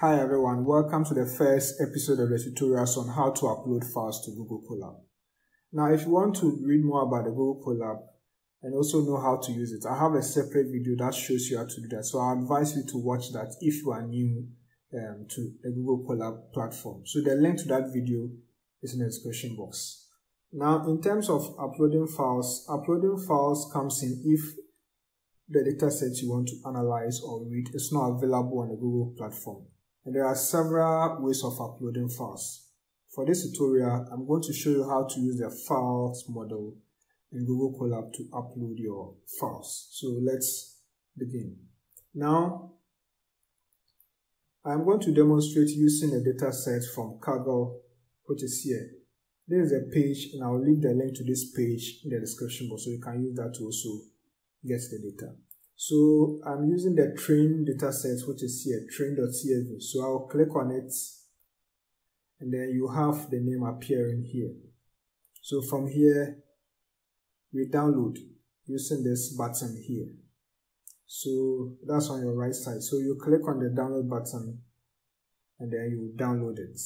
Hi everyone, welcome to the first episode of the tutorials on how to upload files to Google Colab. Now if you want to read more about the Google Colab and also know how to use it, I have a separate video that shows you how to do that. So I advise you to watch that if you are new um, to the Google Colab platform. So the link to that video is in the description box. Now in terms of uploading files, uploading files comes in if the data set you want to analyze or read is not available on the Google platform. And there are several ways of uploading files. For this tutorial, I'm going to show you how to use the files module in Google Colab to upload your files. So let's begin. Now, I'm going to demonstrate using a data set from Kaggle, which is here. This is a page, and I'll leave the link to this page in the description box so you can use that to also get the data. So I'm using the train dataset, which is here, train.csv. So I'll click on it and then you have the name appearing here. So from here, we download using this button here. So that's on your right side. So you click on the download button and then you download it.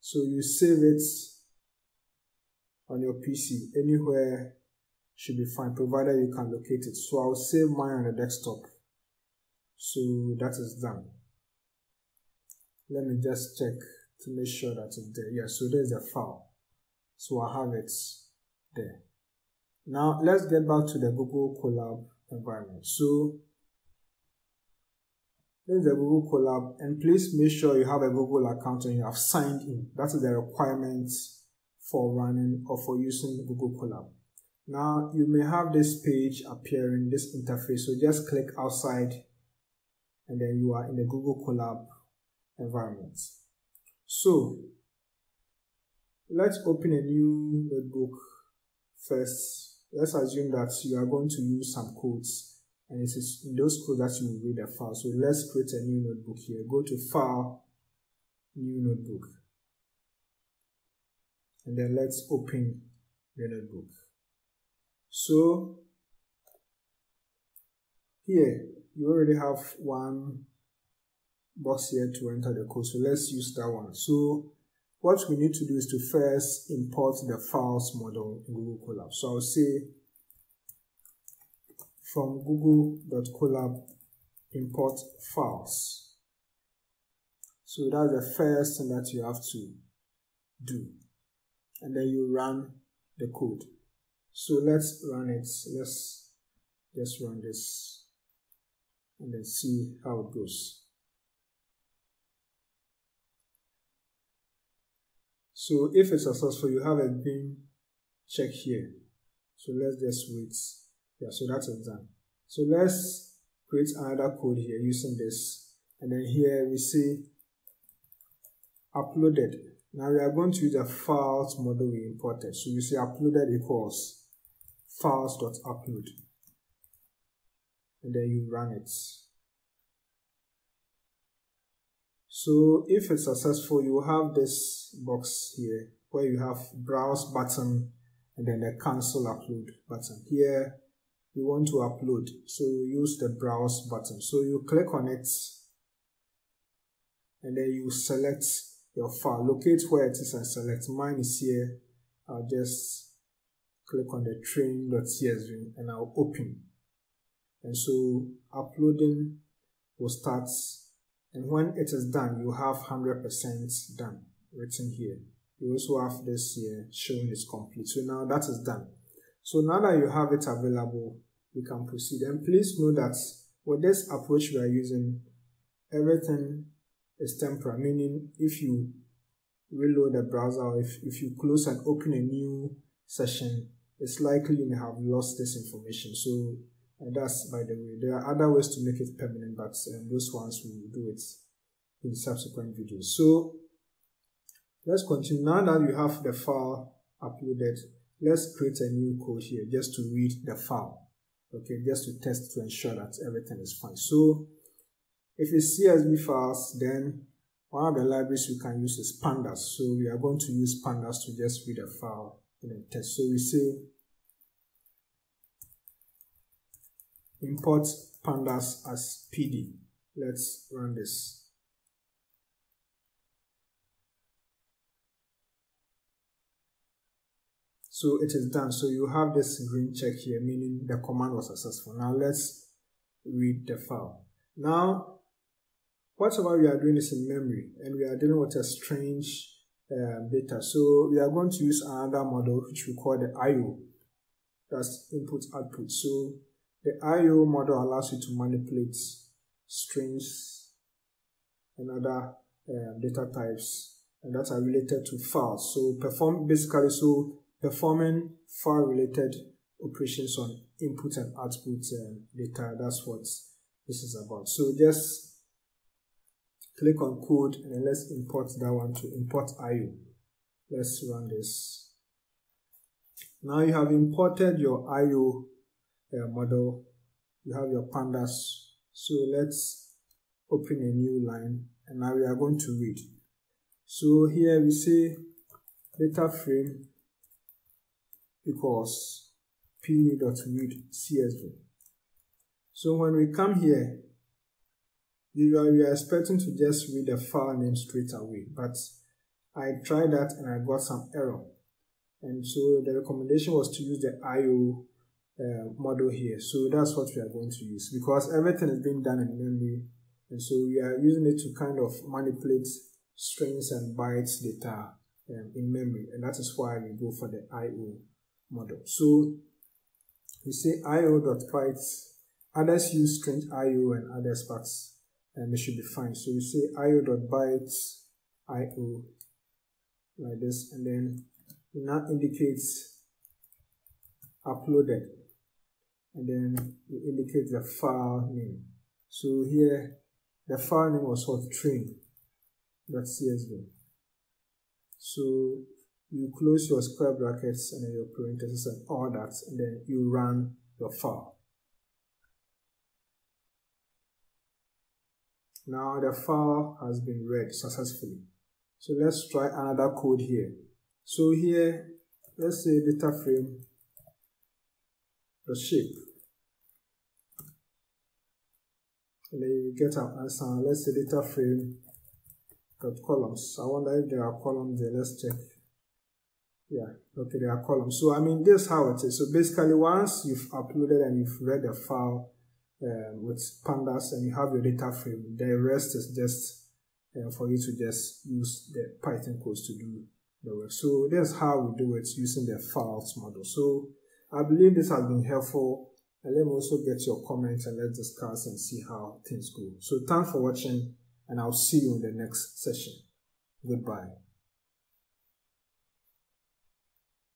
So you save it on your PC anywhere should be fine provided you can locate it. So I'll save mine on the desktop. So that is done. Let me just check to make sure that it's there. Yeah, so there's the file. So I have it there. Now let's get back to the Google Colab environment. So there's the Google Colab and please make sure you have a Google account and you have signed in. That is the requirement for running or for using Google Colab. Now you may have this page appearing, this interface. So just click outside and then you are in the Google Colab environment. So let's open a new notebook first. Let's assume that you are going to use some codes and it is in those codes that you will read the file. So let's create a new notebook here. Go to File, New Notebook. And then let's open the notebook. So here you already have one box here to enter the code. So let's use that one. So what we need to do is to first import the files module in Google Colab. So I'll say from google.colab import files. So that's the first thing that you have to do. And then you run the code. So let's run it. Let's just run this and then see how it goes. So if it's successful, you have a green check here. So let's just wait. Yeah, so that is done. So let's create another code here using this. And then here we see uploaded. Now we are going to use a files module we imported. So we say uploaded equals files.upload and then you run it. So if it's successful, you have this box here where you have browse button and then the cancel upload button. Here you want to upload, so you use the browse button. So you click on it and then you select your file, locate where it is and select. Mine is here. I'll just click on the train.csv and I'll open. And so uploading will start and when it is done, you have 100% done written here. You also have this here showing it's complete. So now that is done. So now that you have it available, we can proceed. And please know that with this approach we are using, everything is temporary, meaning if you reload the browser, if, if you close and open a new session, it's likely you may have lost this information. So that's by the way. There are other ways to make it permanent, but um, those ones we will do it in subsequent videos. So let's continue. Now that you have the file uploaded, let's create a new code here just to read the file. Okay, just to test to ensure that everything is fine. So if it's CSV files, then one of the libraries we can use is pandas. So we are going to use pandas to just read a file and then test. So we say import pandas as pd. Let's run this. So it is done. So you have this green check here, meaning the command was successful. Now let's read the file. Now, whatever we are doing is in memory and we are dealing with a strange uh, data. So we are going to use another module which we call the IO. That's input output. So the IO module allows you to manipulate strings and other um, data types and that are related to files. So perform basically so performing file related operations on input and output um, data. That's what this is about. So just click on code and let's import that one to import IO. Let's run this. Now you have imported your IO uh, module. You have your pandas. So let's open a new line and now we are going to read. So here we say data frame equals p.read csv. So when we come here, usually we are expecting to just read the file name straight away, but I tried that and I got some error. And so the recommendation was to use the IO uh, module here. So that's what we are going to use because everything is being done in memory. And so we are using it to kind of manipulate strings and bytes data um, in memory. And that is why we go for the IO module. So we say io.bytes, others use string io and other parts, and it should be fine. So we say io.bytes io like this, and then now indicates uploaded, and then you indicate the file name. So here the file name was what train.csv. So you close your square brackets and then your parentheses and all that, and then you run your file. Now the file has been read successfully. So let's try another code here. So here, let's say data frame, the shape. And then you get an answer. Let's say data frame dot columns. I wonder if there are columns there. Let's check. Yeah, okay, there are columns. So, I mean, this is how it is. So, basically, once you've uploaded and you've read the file um, with pandas and you have your data frame, the rest is just uh, for you to just use the Python codes to do the work. So, that's how we do it using the files module. So, I believe this has been helpful. And let me also get your comments and let's discuss and see how things go. So, thanks for watching and I'll see you in the next session. Goodbye.